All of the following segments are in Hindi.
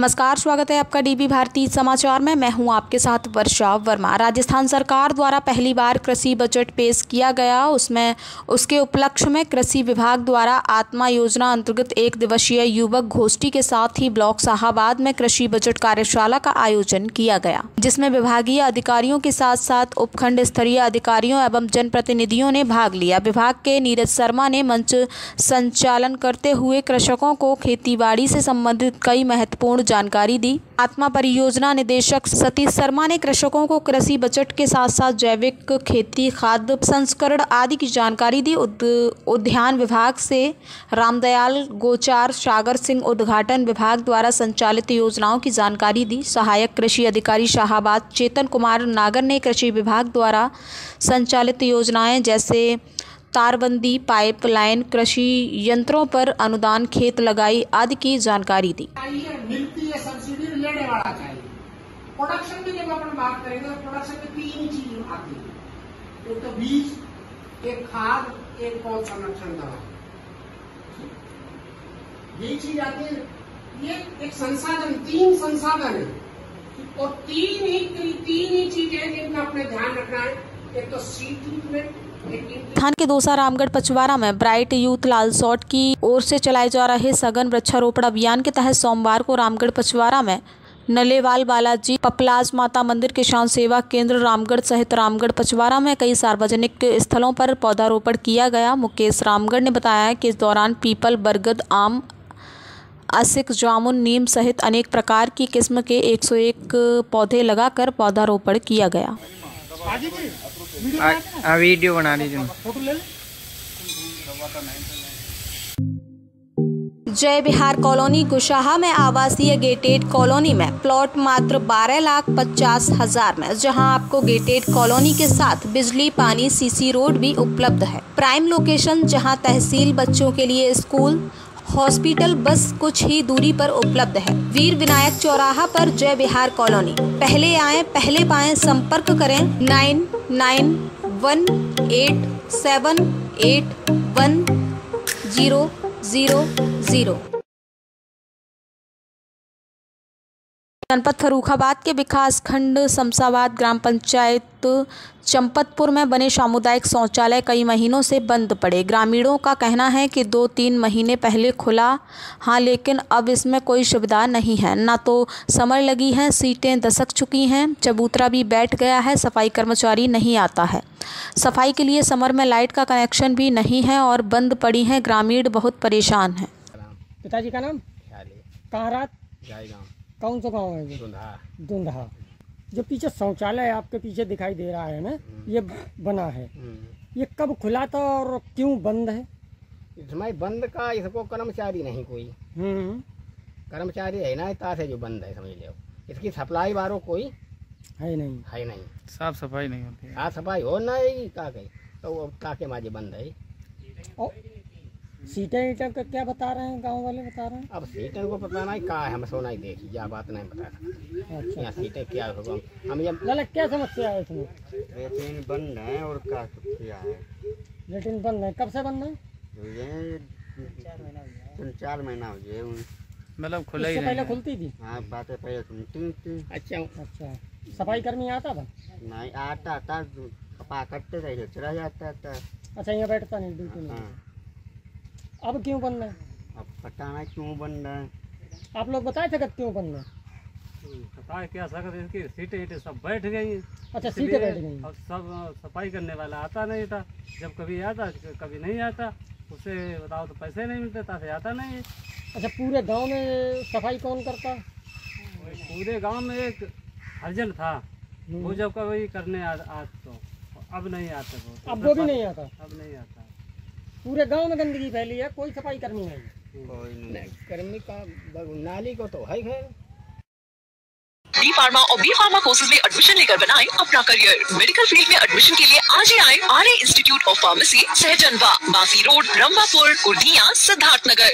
नमस्कार, स्वागत है आपका डीबी भारती समाचार में। मैं हूँ आपके साथ वर्षा वर्मा। राजस्थान सरकार द्वारा पहली बार कृषि बजट पेश किया गया। उसमें, उसके उपलक्ष्य में कृषि विभाग द्वारा आत्मा योजना अंतर्गत एक दिवसीय युवक गोष्ठी के साथ ही ब्लॉक शाहबाद में कृषि बजट कार्यशाला का आयोजन किया गया, जिसमें विभागीय अधिकारियों के साथ साथ उपखंड स्तरीय अधिकारियों एवं जनप्रतिनिधियों ने भाग लिया। विभाग के नीरज शर्मा ने मंच संचालन करते हुए कृषकों को खेती से संबंधित कई महत्वपूर्ण जानकारी दी। आत्मा परियोजना निदेशक सतीश शर्मा ने कृषकों को कृषि बजट के साथ साथ जैविक खेती खाद्य संस्करण आदि की जानकारी दी। उद, उद्यान विभाग से रामदयाल गोचार सागर सिंह उद्घाटन विभाग द्वारा संचालित योजनाओं की जानकारी दी। सहायक कृषि अधिकारी शाहबाद चेतन कुमार नागर ने कृषि विभाग द्वारा संचालित योजनाएँ जैसे तारबंदी, पाइपलाइन, कृषि यंत्रों पर अनुदान खेत लगाई आदि की जानकारी दी। मिलती है सब्सिडी, लेने वाला चाहिए। प्रोडक्शन की जब अपन बात करेंगे तो प्रोडक्शन में तीन चीज़ आती है। एक तो बीज, एक खाद, एक पौध संरक्षण दवा। ये चीज़ आती है। ये एक संसाधन, तीन संसाधन है। और तीन ही तीन ही चीज़ें जिनका अपने ध्यान रखना है। एक तो सी ट्रीटमेंट थान के दोसा रामगढ़ पचवारा में ब्राइट यूथ लाल सॉट की ओर से चलाए जा रहे सघन वृक्षारोपण अभियान के तहत सोमवार को रामगढ़ पचवारा में नलेवाल बालाजी पपलाज माता मंदिर किसान सेवा केंद्र रामगढ़ सहित रामगढ़ पचवारा में कई सार्वजनिक स्थलों पर पौधारोपण किया गया। मुकेश रामगढ़ ने बताया कि इस दौरान पीपल, बरगद, आम, असिक, जामुन, नीम सहित अनेक प्रकार की किस्म के 101 पौधे लगाकर पौधारोपण किया गया। आ, वीडियो बना लीजिए जय बिहार कॉलोनी कुशाहा में आवासीय गेटेड कॉलोनी में प्लॉट मात्र बारह लाख पचास हज़ार में जहाँ आपको गेटेड कॉलोनी के साथ बिजली पानी सीसी रोड भी उपलब्ध है। प्राइम लोकेशन जहाँ तहसील बच्चों के लिए स्कूल हॉस्पिटल बस कुछ ही दूरी पर उपलब्ध है। वीर विनायक चौराहा पर जय बिहार कॉलोनी। पहले आए, पहले पाए, संपर्क करें nine nine one eight seven eight one zero zero zero. जनपद फरूखाबाद के विकास खंड शमशाबाद ग्राम पंचायत चंपतपुर में बने सामुदायिक शौचालय कई महीनों से बंद पड़े। ग्रामीणों का कहना है कि दो तीन महीने पहले खुला। हाँ लेकिन अब इसमें कोई सुविधा नहीं है। ना तो समर लगी है सीटें दसक चुकी हैं चबूतरा भी बैठ गया है सफ़ाई कर्मचारी नहीं आता है। सफ़ाई के लिए समर में लाइट का कनेक्शन भी नहीं है और बंद पड़ी हैं। ग्रामीण बहुत परेशान हैं। पिताजी का नाम? कहाँ रात? कौन सा गाँव है दुंधा दुंधा जो पीछे शौचालय आपके पीछे दिखाई दे रहा है ना हम्म। ये बना है। हम्म। ये कब खुला था और क्यों बंद है? इसमें बंद का इसको कर्मचारी नहीं कोई। हम्म। कर्मचारी है ना इतना से जो बंद है समझ लो। इसकी सप्लाई बारो कोई है नहीं। है नहीं। साफ़ सफ़ाई नहीं होती साफ़ सफ़ाई हो नहीं का कही तो वो काके माजे बंद है। और सीटें ईटें का क्या बता रहे हैं? गाँव वाले बता रहे हैं? अब सीटें को पता नहीं का है हम सोना ही देखी या बात नहीं बता सकते अच्छा। यहाँ सीटें क्या होगा हम ये लाला क्या समस्या है इसमें? लेकिन बंद है और का किया है? लेकिन बंद है। कब से बंद है? ये तीन चार महीना हो गए मतलब खुला ही पहले खुलती थी? हाँ बातें पहले सुनती थी। अच्छा। अच्छा। सफ़ाई कर्मी आता था? नहीं आता था पा करते रहे चला जाता था। अच्छा यहाँ बैठता नहीं ड्यूटी में। हाँ। अब क्यों बंद है? अब पता नहीं क्यों बंद है। आप लोग बताए थे क्यों बंद है? सफ़ाई क्या सकते इसकी सीटें ईटें सब बैठ गई अच्छा सीटें बैठ गई अब सब सफ़ाई करने वाला आता नहीं था। जब कभी आता कभी नहीं आता उसे बताओ तो पैसे नहीं मिलते तासे आता नहीं है। अच्छा पूरे गाँव में सफ़ाई कौन करता? पूरे गाँव में एक हरजन था। हम्म। वो जब कभी करने आ, आ तो अब नहीं आते वो। तो अब वो भी नहीं आता? अब नहीं आता। पूरे गाँव में गंदगी फैली है कोई सफ़ाई कर्मी नहीं। कोई नहीं। नहीं, कर्मी का नाली को तो है ही खैर। बी फार्मा और बी फार्मा कोर्सेज में एडमिशन लेकर बनाए अपना करियर मेडिकल फ़ील्ड में एडमिशन के लिए आज ही आए R institute of pharmacy Sahjanwa Basi road Rambapur Kurdiya Siddharth Nagar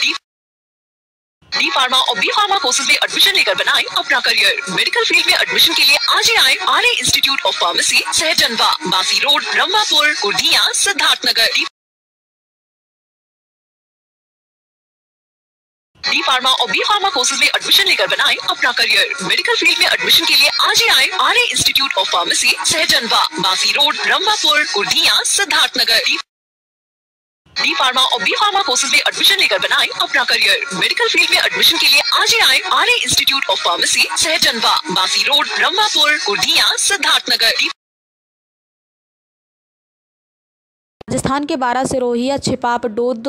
B Pharma और बी फार्मा कोर्सेज में एडमिशन लेकर बनाए अपना करियर मेडिकल फ़ील्ड में एडमिशन के लिए आज ही आए R institute of pharmacy Sahjanwa Basi road Rambapur Kurdiya Siddharth Nagar D Pharma और बी फार्मा कोर्सेज में एडमिशन लेकर बनाए अपना करियर मेडिकल फ़ील्ड में एडमिशन के लिए आज ही आए R institute of pharmacy Sahjanwa Basi road Rambapur Kurdiya Siddharth Nagar D Pharma और बी फार्मा कोर्सेज में एडमिशन लेकर बनाए अपना करियर मेडिकल फ़ील्ड में एडमिशन के लिए आज ही आए R institute of pharmacy Sahjanwa Basi road Rambapur Kurdiya Siddharth Rajasthan के बारह सिरोहिया छिपाप डोद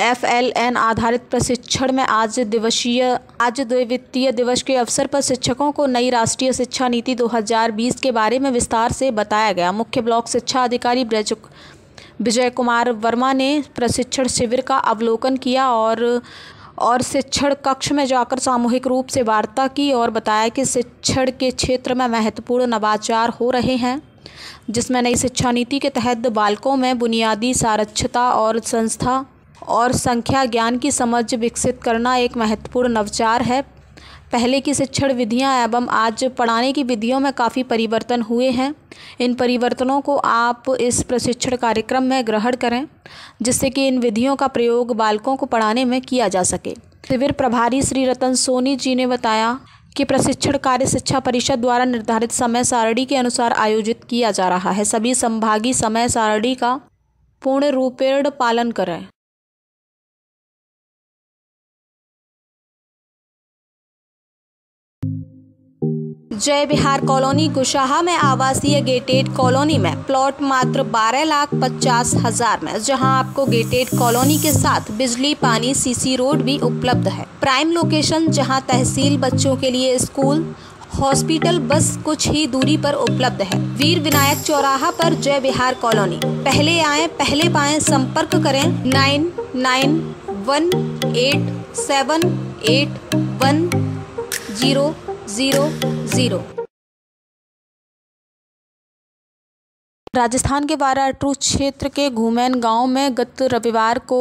एफ़ एल एन आधारित प्रशिक्षण में आज दिवसीय, आज द्वितीय दिवस के अवसर पर शिक्षकों को नई राष्ट्रीय शिक्षा नीति 2020 के बारे में विस्तार से बताया गया। मुख्य ब्लॉक शिक्षा अधिकारी ब्रज विजय कुमार वर्मा ने प्रशिक्षण शिविर का अवलोकन किया और और शिक्षण कक्ष में जाकर सामूहिक रूप से वार्ता की और बताया कि शिक्षण के क्षेत्र में महत्वपूर्ण नवाचार हो रहे हैं। जिसमें नई शिक्षा नीति के तहत बालकों में बुनियादी साक्षरता और संस्था और संख्या ज्ञान की समझ विकसित करना एक महत्वपूर्ण नवचार है। पहले की शिक्षण विधियाँ एवं आज पढ़ाने की विधियों में काफ़ी परिवर्तन हुए हैं। इन परिवर्तनों को आप इस प्रशिक्षण कार्यक्रम में ग्रहण करें, जिससे कि इन विधियों का प्रयोग बालकों को पढ़ाने में किया जा सके। शिविर प्रभारी श्री रतन सोनी जी ने बताया कि प्रशिक्षण कार्य शिक्षा परिषद द्वारा निर्धारित समय सारणी के अनुसार आयोजित किया जा रहा है। सभी संभागी समय सारणी का पूर्ण रूपेण पालन करें। जय बिहार कॉलोनी कुशाहा में आवासीय गेटेड कॉलोनी में प्लॉट मात्र बारह लाख पचास हज़ार में, जहाँ आपको गेटेड कॉलोनी के साथ बिजली, पानी सीसी रोड भी उपलब्ध है। प्राइम लोकेशन जहाँ तहसील बच्चों के लिए स्कूल हॉस्पिटल बस कुछ ही दूरी पर उपलब्ध है। वीर विनायक चौराहा पर जय बिहार कॉलोनी। पहले आए, पहले पाए, संपर्क करें nine nine one eight seven eight one zero zero zero. Rajasthan के बाराटू क्षेत्र के घूमैन गाँव में गत रविवार को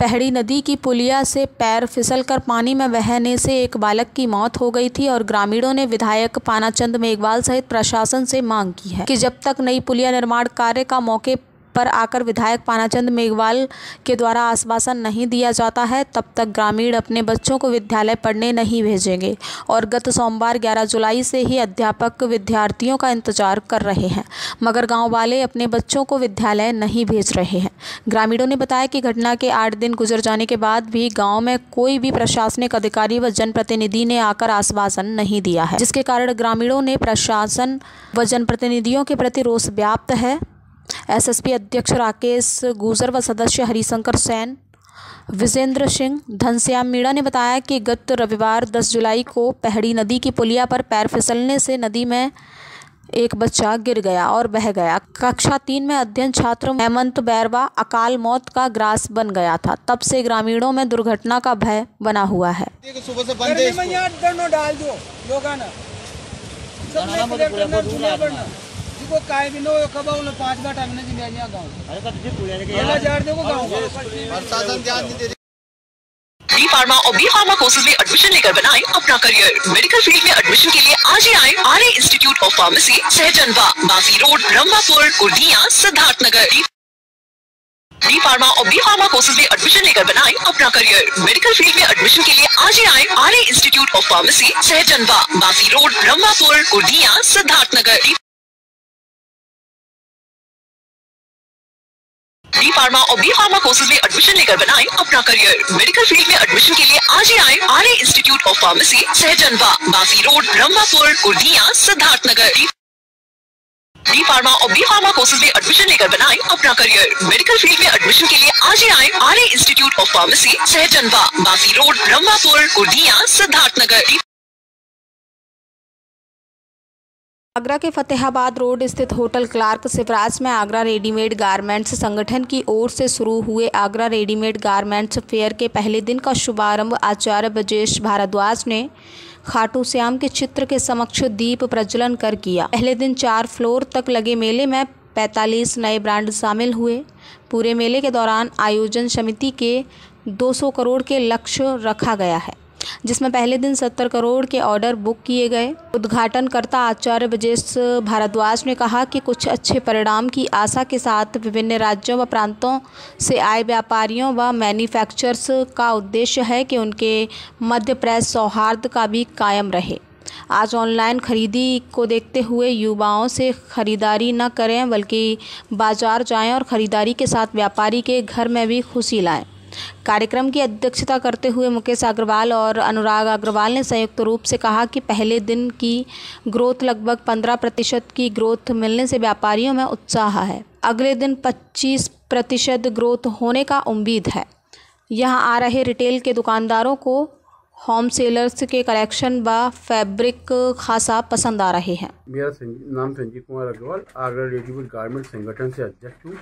पहड़ी नदी की पुलिया से पैर फिसलकर पानी में बहने से एक बालक की मौत हो गई थी और ग्रामीणों ने विधायक पानाचंद मेघवाल सहित प्रशासन से मांग की है कि जब तक नई पुलिया निर्माण कार्य का मौके पर आकर विधायक पानाचंद मेघवाल के द्वारा आश्वासन नहीं दिया जाता है, तब तक ग्रामीण अपने बच्चों को विद्यालय पढ़ने नहीं भेजेंगे और गत सोमवार 11 जुलाई से ही अध्यापक विद्यार्थियों का इंतज़ार कर रहे हैं, मगर गाँव वाले अपने बच्चों को विद्यालय नहीं भेज रहे हैं। ग्रामीणों ने बताया कि घटना के आठ दिन गुजर जाने के बाद भी गाँव में कोई भी प्रशासनिक अधिकारी व जनप्रतिनिधि ने आकर आश्वासन नहीं दिया है, जिसके कारण ग्रामीणों ने प्रशासन व जनप्रतिनिधियों के प्रति रोष व्याप्त है। एसएसपी अध्यक्ष राकेश गुजर व सदस्य हरिशंकर सैन। विजेंद्र सिंह धनश्याम मीणा ने बताया कि गत रविवार 10 जुलाई को पहड़ी नदी की पुलिया पर पैर फिसलने से नदी में एक बच्चा गिर गया और बह गया। कक्षा तीन में अध्ययन छात्र हेमंत बैरवा अकाल मौत का ग्रास बन गया था। तब से ग्रामीणों में दुर्घटना का भय बना हुआ है। सुबह से बंद डाल दो को काय भी नो कब उन पाँच बार टाइम ने ज़िले गाँव अरे कब जी पूरे के यार जार देखो गाँव. प्रशासन ध्यान नहीं दे डी फार्मा और बी फार्मा कोर्सेज में एडमिशन लेकर बनाएँ अपना करियर मेडिकल फ़ील्ड में एडमिशन के लिए आज ही आए R institute of pharmacy Sahjanwa Basi road Rambapur Kurdiya Siddharth Nagar D Pharma और बी फार्मा कोर्सेज में एडमिशन लेकर बनाएँ अपना करियर मेडिकल फ़ील्ड में एडमिशन के लिए आज ही आए R institute of pharmacy Sahjanwa Basi road Rambapur Kurdiya Siddharth D Pharma और बी फार्मा कोर्सेज में एडमिशन लेकर बनाए अपना करियर मेडिकल फ़ील्ड में एडमिशन के लिए आज ही आए R institute of pharmacy Sahjanwa, Basi road Rambapur Kurdiya Siddharth Nagar D pharma और बी फार्मा कोर्सेज में एडमिशन लेकर बनाए अपना करियर मेडिकल फ़ील्ड में एडमिशन के लिए आज ही आए R institute of pharmacy Sahjanwa, Basi road Rambapur Kurdiya Siddharth Agra के फतेहाबाद रोड स्थित होटल क्लार्क शिवराज में आगरा रेडीमेड गारमेंट्स संगठन की ओर से शुरू हुए आगरा रेडीमेड गारमेंट्स फेयर के पहले दिन का शुभारंभ आचार्य ब्रजेश भारद्वाज ने खाटू श्याम के चित्र के समक्ष दीप प्रज्वलन कर किया। पहले दिन चार फ्लोर तक लगे मेले में 45 नए ब्रांड शामिल हुए। पूरे मेले के दौरान आयोजन समिति के 200 करोड़ के लक्ष्य रखा गया है। जिसमें पहले दिन सत्तर करोड़ के ऑर्डर बुक किए गए। उद्घाटनकर्ता आचार्य ब्रजेश भारद्वाज ने कहा कि कुछ अच्छे परिणाम की आशा के साथ विभिन्न राज्यों व प्रांतों से आए व्यापारियों व मैन्युफैक्चरर्स का उद्देश्य है कि उनके मध्य प्रेस सौहार्द का भी कायम रहे। आज ऑनलाइन खरीदी को देखते हुए युवाओं से खरीदारी न करें, बल्कि बाज़ार जाएँ और खरीदारी के साथ व्यापारी के घर में भी खुशी लाएँ। कार्यक्रम की अध्यक्षता करते हुए मुकेश अग्रवाल और अनुराग अग्रवाल ने संयुक्त रूप से कहा कि पहले दिन की ग्रोथ लगभग 15 प्रतिशत की ग्रोथ मिलने से व्यापारियों में उत्साह है। अगले दिन 25 प्रतिशत ग्रोथ होने का उम्मीद है। यहाँ आ रहे रिटेल के दुकानदारों को होम सेलर्स के कलेक्शन व फैब्रिक खासा पसंद आ रहे हैं। मेरा नाम संजीव कुमार अग्रवाल, आगरा रेडीमेड गारमेंट संगठन से अध्यक्ष हूँ।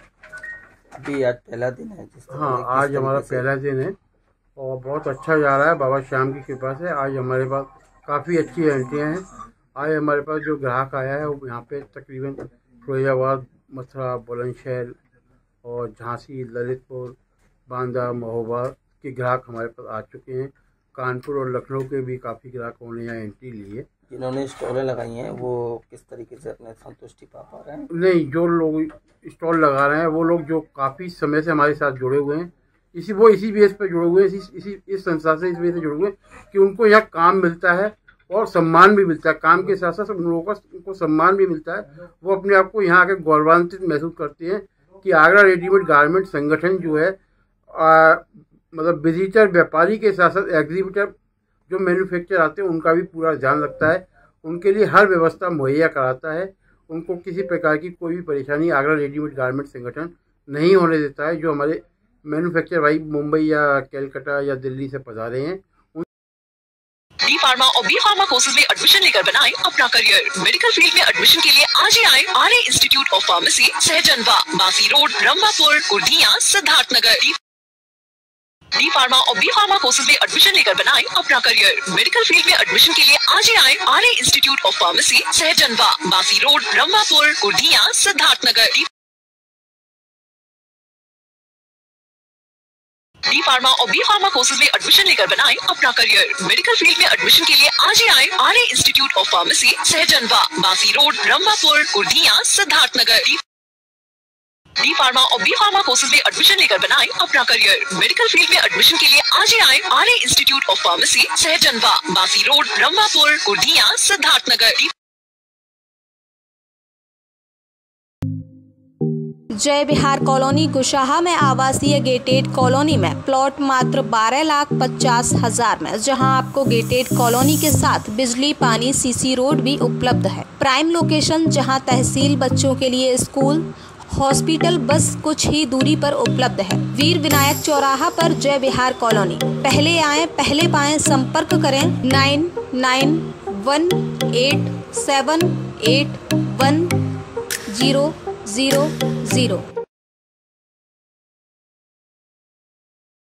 अभी आज पहला दिन है जिस हाँ आज हमारा पहला दिन है और बहुत अच्छा जा रहा है। बाबा श्याम की कृपा से आज हमारे पास काफ़ी अच्छी एंट्रियाँ हैं। आज हमारे पास जो ग्राहक आया है वो यहाँ पे तकरीबन फिरोजाबाद मथुरा बुलंदशहर और झांसी ललितपुर बांदा महोबा के ग्राहक हमारे पास आ चुके हैं। कानपुर और लखनऊ के भी काफ़ी ग्राहकों ने यहाँ एंट्री ली है। जिन्होंने स्टॉलें लगाई हैं वो किस तरीके से अपने संतुष्टि पा पा रहे हैं? नहीं जो लोग स्टॉल लगा रहे हैं वो लोग जो काफ़ी समय से हमारे साथ जुड़े हुए हैं इसी वो इसी बेस पर जुड़े हुए हैं इसी इसी इस संस्था से इस बेस से जुड़े हुए हैं कि उनको यहाँ काम मिलता है और सम्मान भी मिलता है। काम के साथ साथ उन लोगों का उनको सम्मान भी मिलता है। वो अपने आप को यहाँ आकर गौरवान्वित महसूस करते हैं कि आगरा रेडीमेड गारमेंट संगठन जो है आ, मतलब विजिटर व्यापारी के साथ साथ एग्जीबिटर जो मैन्युफैक्चर आते हैं उनका भी पूरा ध्यान रखता है। उनके लिए हर व्यवस्था मुहैया कराता है। उनको किसी प्रकार की कोई भी परेशानी, आगरा रेडीमेड गारमेंट संगठन नहीं होने देता है, जो हमारे मैन्युफैक्चर भाई मुंबई या कैलकाटा या दिल्ली से पधारे हैं। डी फार्मा और बी फार्मा कोर्सेज में एडमिशन लेकर बनाएँ अपना करियर मेडिकल फ़ील्ड में एडमिशन के लिए आज ही आए R institute of pharmacy Sahjanwa, Basi road, Rambapur, Kurdiya, Siddharth D pharma और बी फार्मा कोर्सेज में एडमिशन लेकर बनाए अपना करियर मेडिकल फ़ील्ड में एडमिशन के लिए आज ही आए R institute of pharmacy Sahjanwa, Basi road Rambapur Kurdiya Siddharth Nagar D pharma और बी फार्मा कोर्सेज में एडमिशन लेकर बनाए अपना करियर मेडिकल फ़ील्ड में एडमिशन के लिए आज ही आए R Institute of Pharmacy Sahjanwa, Basi road Rambapur Kurdiya Siddharth D pharma और बी फार्मा कोर्सेज में एडमिशन लेकर बनाएँ अपना करियर मेडिकल फ़ील्ड में एडमिशन के लिए आज ही आए R Institute of Pharmacy Sahjanwa Basi road Rambapur Kurdiya Siddharth Nagar Jai Bihar colony कुशाहा में आवासीय गेटेड कॉलोनी में प्लॉट मात्र बारह लाख पचास हज़ार में, जहाँ आपको गेटेड कॉलोनी के साथ बिजली, पानी सीसी रोड भी उपलब्ध है। प्राइम लोकेशन जहाँ तहसील बच्चों के लिए स्कूल हॉस्पिटल बस कुछ ही दूरी पर उपलब्ध है। वीर विनायक चौराहा पर जय बिहार कॉलोनी। पहले आए, पहले पाए, संपर्क करें nine nine, one, eight, seven, eight, one, zero zero zero.